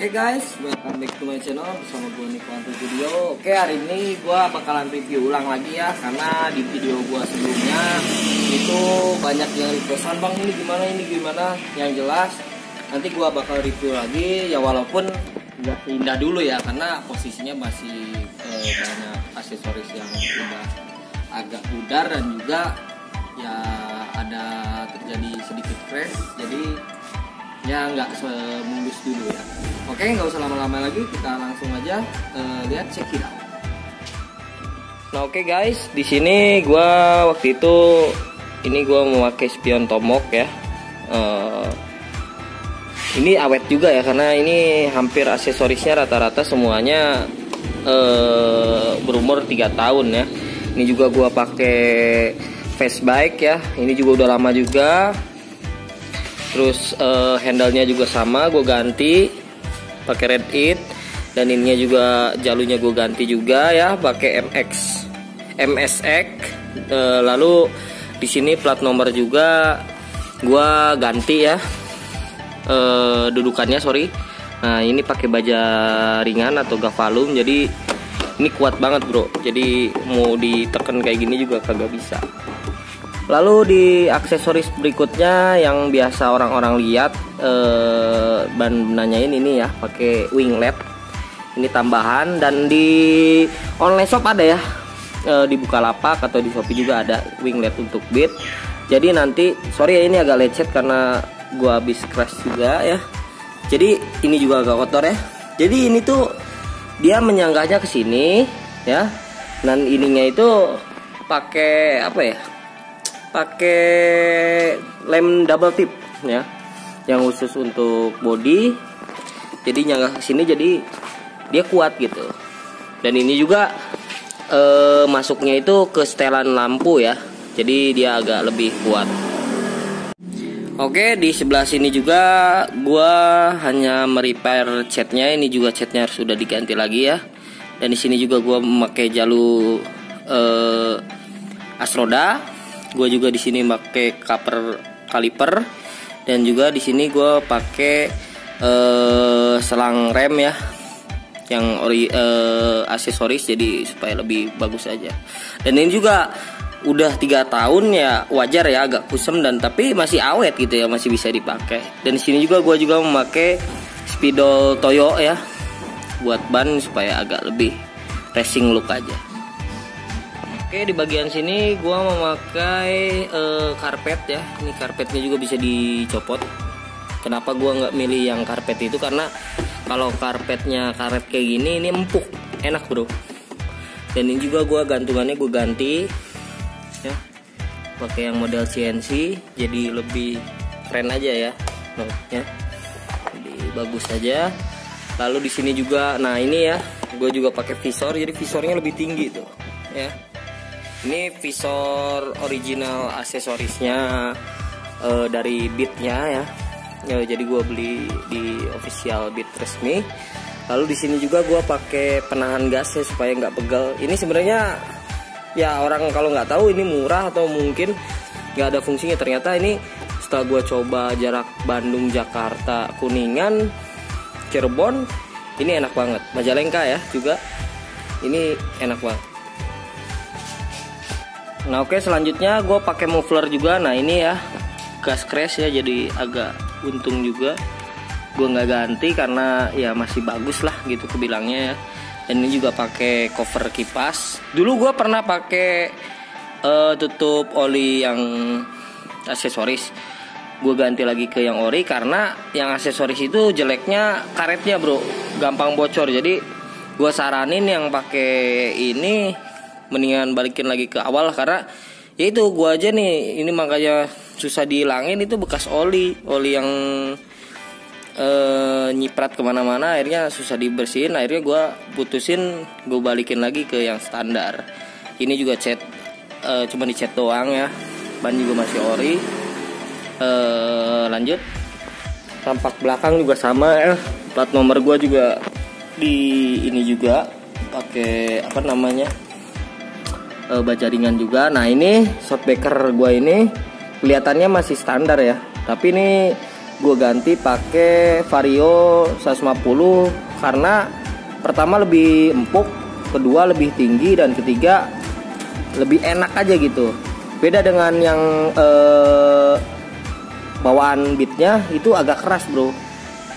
Oke okay guys, welcome back to my channel bersama gue Niko Studio. Oke hari ini gue bakalan review ulang lagi ya karena di video gue sebelumnya itu banyak yang requestan bang ini gimana ini gimana. Yang jelas nanti gue bakal review lagi ya walaupun nggak indah dulu ya karena posisinya masih eh, banyak aksesoris yang udah agak pudar dan juga ya ada terjadi sedikit crash jadi ya nggak semulus dulu ya. Oke nggak usah lama-lama lagi kita langsung aja uh, lihat check it out nah oke okay guys di sini gue waktu itu ini gue memakai spion tomok ya. Uh, ini awet juga ya karena ini hampir aksesorisnya rata-rata semuanya uh, berumur 3 tahun ya. Ini juga gue pakai face bike ya. Ini juga udah lama juga terus uh, handle-nya juga sama gue ganti pakai red it. Dan ininya juga jalurnya gue ganti juga ya pakai MX MSX uh, lalu di sini plat nomor juga gue ganti ya. Uh, dudukannya sorry. Nah ini pakai baja ringan atau gavalum jadi ini kuat banget bro. Jadi mau ditekan kayak gini juga kagak bisa Lalu di aksesoris berikutnya yang biasa orang-orang lihat eh, ban nanyain ini ya pakai winglet. Ini tambahan dan di online shop ada ya. Eh, di Bukalapak atau di Shopee juga ada winglet untuk beat. Jadi nanti sorry ya ini agak lecet karena gua habis crash juga ya. Jadi ini juga agak kotor ya. Jadi ini tuh dia menyanggahnya ke sini ya. Dan ininya itu pakai apa ya? Pakai lem double tip ya. Yang khusus untuk body. Jadi nyangga sini jadi dia kuat gitu. Dan ini juga e, masuknya itu ke setelan lampu ya. Jadi dia agak lebih kuat. Oke di sebelah sini juga gua hanya merepair catnya. Ini juga catnya harus sudah diganti lagi ya. Dan di sini juga gua memakai jalur eh, asroda gue juga di sini pakai cover kaliper dan juga di sini gue pakai uh, selang rem ya. Yang ori uh, aksesoris jadi supaya lebih bagus aja. Dan ini juga udah tiga tahun ya wajar ya agak kusem dan tapi masih awet gitu ya masih bisa dipakai. Dan di sini juga gue juga memakai spidol toyo ya buat ban supaya agak lebih racing look aja Oke di bagian sini gua memakai uh, karpet ya. Ini karpetnya juga bisa dicopot. Kenapa gua nggak milih yang karpet itu karena kalau karpetnya karet kayak gini ini empuk, enak bro. Dan ini juga gua gantungannya gue ganti ya. Pakai yang model CNC jadi lebih keren aja ya. Nah, ya. Jadi bagus saja. Lalu di sini juga nah ini ya, gue juga pakai visor jadi visornya lebih tinggi tuh ya ini visor original aksesorisnya uh, dari Beatnya ya. ya jadi gue beli di official Beat resmi. Lalu di sini juga gue pakai penahan gas ya supaya nggak pegal. Ini sebenarnya ya orang kalau nggak tahu ini murah atau mungkin nggak ada fungsinya. Ternyata ini setelah gue coba jarak Bandung Jakarta Kuningan Cirebon ini enak banget. Majalengka ya juga. Ini enak banget Nah oke selanjutnya gue pakai muffler juga. Nah ini ya gas crash ya jadi agak untung juga. Gue nggak ganti karena ya masih bagus lah gitu kebilangnya ya. Dan ini juga pakai cover kipas. Dulu gue pernah pakai uh, tutup oli yang aksesoris. Gue ganti lagi ke yang ori karena yang aksesoris itu jeleknya karetnya bro, gampang bocor. Jadi gue saranin yang pakai ini mendingan balikin lagi ke awal karena ya itu gua aja nih ini makanya susah dihilangin itu bekas oli. Oli yang e, nyiprat ke mana-mana akhirnya susah dibersihin. Akhirnya gua putusin gue balikin lagi ke yang standar. Ini juga cat e, cuma dicat doang ya. Ban juga masih ori. E, lanjut. Tampak belakang juga sama ya. Plat nomor gua juga di ini juga. Pakai apa namanya uh, baja ringan juga. Nah ini shotbacker gue ini kelihatannya masih standar ya. Tapi ini gue ganti pakai Vario 150 karena pertama lebih empuk kedua lebih tinggi dan ketiga lebih enak aja gitu. Beda dengan yang eh, bawaan beatnya itu agak keras bro.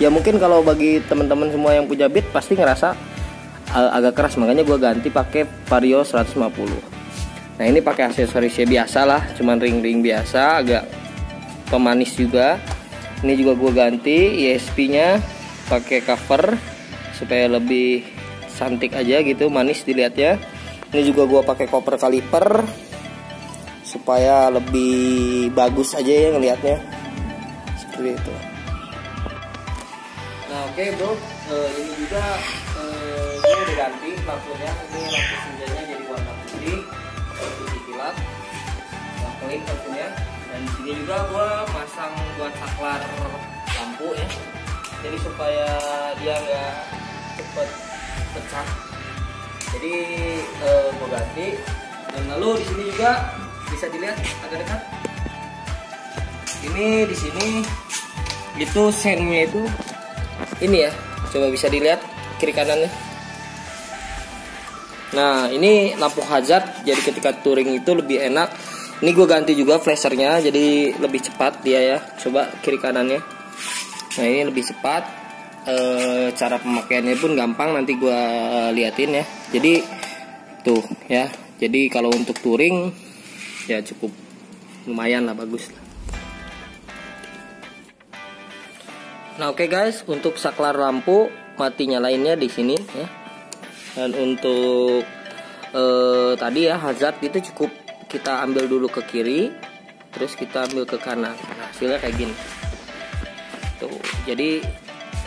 Ya mungkin kalau bagi teman-teman semua yang punya beat pasti ngerasa uh, agak keras. Makanya gue ganti pakai Vario 150 nah ini pakai aksesorisnya biasa lah cuman ring-ring biasa agak pemanis juga. Ini juga gue ganti ESP nya pakai cover supaya lebih cantik aja gitu manis dilihatnya. Ini juga gue pakai koper kaliper supaya lebih bagus aja ya ngelihatnya. Seperti itu. Nah oke okay, bro. Uh, ini juga uh, gue udah ganti lampunya ini lampu senjanya jadi warna putih putih kilat nah, clean lampunya dan di sini juga gue pasang buat saklar lampu ya. Jadi supaya dia nggak cepet pecah. Jadi uh, gue ganti. Dan lalu di sini juga bisa dilihat agak dekat. Ini di sini itu sennya itu. Ini ya coba bisa dilihat kiri kanannya nah ini lampu hazard jadi ketika touring itu lebih enak. Ini gue ganti juga flashernya jadi lebih cepat dia ya. Coba kiri kanannya. Nah ini lebih cepat. E, cara pemakaiannya pun gampang nanti gue liatin ya. Jadi tuh ya. Jadi kalau untuk touring ya cukup lumayan lah bagus lah. Nah oke okay guys untuk saklar lampu mati nyalainnya di sini ya dan untuk eh, tadi ya hazard itu cukup kita ambil dulu ke kiri terus kita ambil ke kanan. Nah, hasilnya kayak gini. Tuh jadi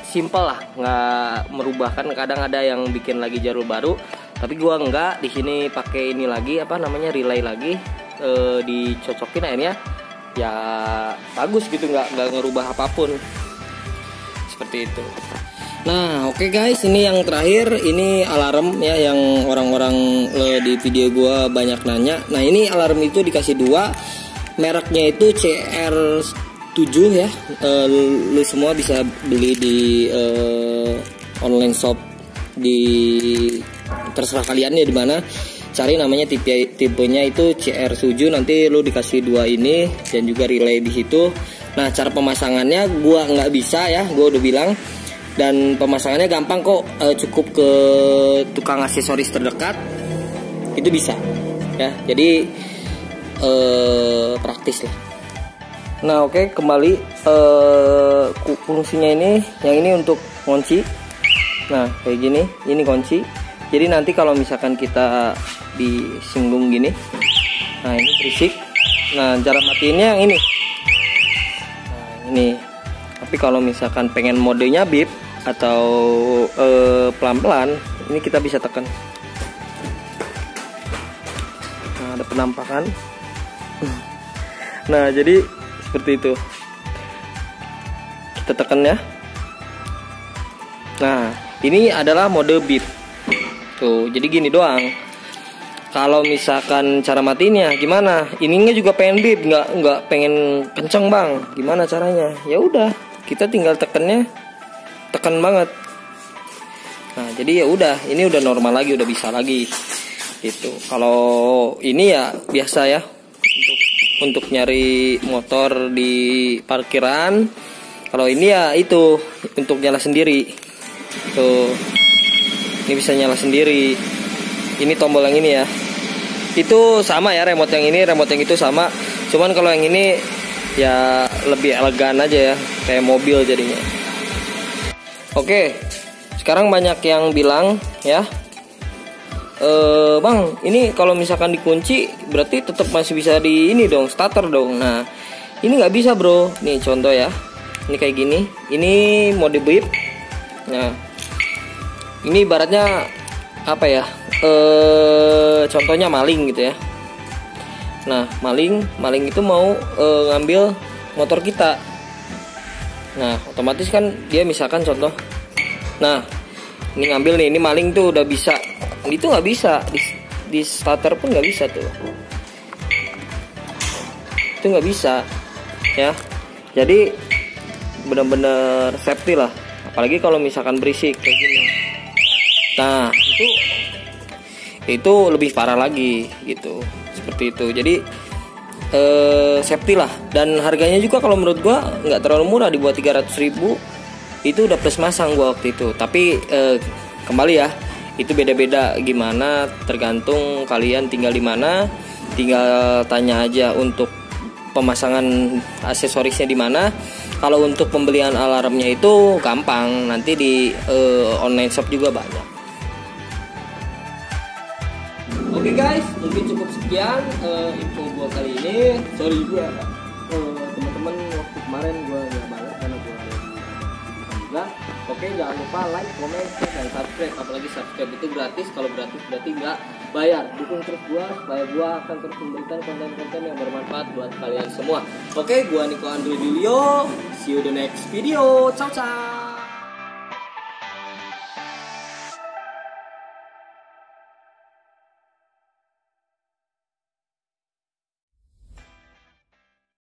simple lah nggak merubah kan kadang ada yang bikin lagi jalur baru tapi gua nggak di sini pakai ini lagi apa namanya relay lagi e, dicocokin akhirnya ya bagus gitu nggak nggak ngerubah apa pun. Seperti itu Nah, oke okay guys, ini yang terakhir ini alarm ya yang orang-orang uh, di video gua banyak nanya. Nah, ini alarm itu dikasih dua. Mereknya itu CR7 ya. Uh, lu semua bisa beli di uh, online shop di terserah kalian ya di mana. Cari namanya tipe tipenya itu CR7 nanti lu dikasih dua ini dan juga relay di situ. Nah, cara pemasangannya gua nggak bisa ya, gua udah bilang dan pemasangannya gampang kok e, cukup ke tukang aksesoris terdekat itu bisa ya. Jadi e, praktis lah. Nah oke okay, kembali e, fungsinya ini yang ini untuk kunci nah kayak gini ini kunci jadi nanti kalau misalkan kita disinggung gini nah ini berisik. Nah cara matiinnya yang ini. Nah ini tapi kalau misalkan pengen modenya bip atau eh, pelan-pelan ini kita bisa tekan. Nah ada penampakan. Nah jadi seperti itu. Kita tekan ya. Nah ini adalah mode beat tuh jadi gini doang. Kalau misalkan cara matinya gimana? Ininya juga pengen beat nggak nggak pengen kenceng bang. Gimana caranya? Ya udah kita tinggal tekennya tekan banget. Nah jadi ya udah ini udah normal lagi udah bisa lagi. Itu kalau ini ya biasa ya. Untuk untuk nyari motor di parkiran. Kalau ini ya itu untuk nyala sendiri. Tuh. Ini bisa nyala sendiri. Ini tombol yang ini ya. Itu sama ya remote yang ini remote yang itu sama. Cuman kalau yang ini ya lebih elegan aja ya kayak mobil jadinya Oke, sekarang banyak yang bilang ya, e, bang, ini kalau misalkan dikunci berarti tetap masih bisa di ini dong, starter dong. Nah, ini nggak bisa bro. Nih contoh ya, ini kayak gini. Ini mode beep. Nah, ini ibaratnya apa ya? E, contohnya maling gitu ya. Nah, maling, maling itu mau e, ngambil motor kita Nah, otomatis kan dia misalkan contoh. Nah, ini ngambil nih, ini maling tuh udah bisa. Itu nggak bisa di, di starter pun nggak bisa tuh. Itu nggak bisa, ya. Jadi benar-benar safety lah apalagi kalau misalkan berisik kayak gini nah itu itu lebih parah lagi gitu seperti itu jadi eh, safety lah. Dan harganya juga kalau menurut gua nggak terlalu murah dibuat 300 ribu itu udah plus masang gua waktu itu. Tapi eh, kembali ya itu beda-beda gimana tergantung kalian tinggal di mana. Tinggal tanya aja untuk pemasangan aksesorisnya di mana. Kalau untuk pembelian alarmnya itu gampang nanti di uh, online shop juga banyak oke okay guys mungkin cukup sekian uh, info gua kali ini. Sorry gua uh, teman-teman waktu kemarin gua nggak banget karena gua ada juga. Oke jangan lupa like comment dan subscribe. Apalagi subscribe itu gratis. Kalau gratis berarti nggak bayar. Dukung terus gua supaya gua akan terus memberikan konten-konten yang bermanfaat buat kalian semua. Oke gua Niko Andrew Julio see you the next video. Ciao ciao